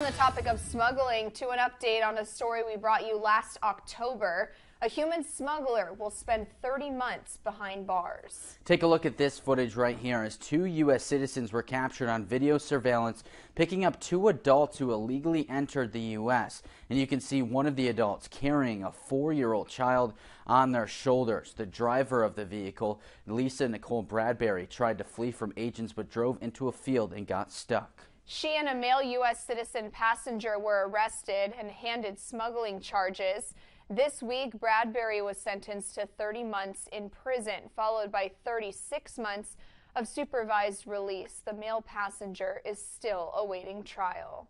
On the topic of smuggling, to an update on a story we brought you last October. A human smuggler will spend 30 months behind bars. Take a look at this footage right here as two U.S. citizens were captured on video surveillance picking up two adults who illegally entered the U.S. And you can see one of the adults carrying a four-year-old child on their shoulders. The driver of the vehicle, Lisa Nicole Bradbury, tried to flee from agents but drove into a field and got stuck. She and a male U.S. citizen passenger were arrested and handed smuggling charges. This week, Bradbury was sentenced to 30 months in prison, followed by 36 months of supervised release. The male passenger is still awaiting trial.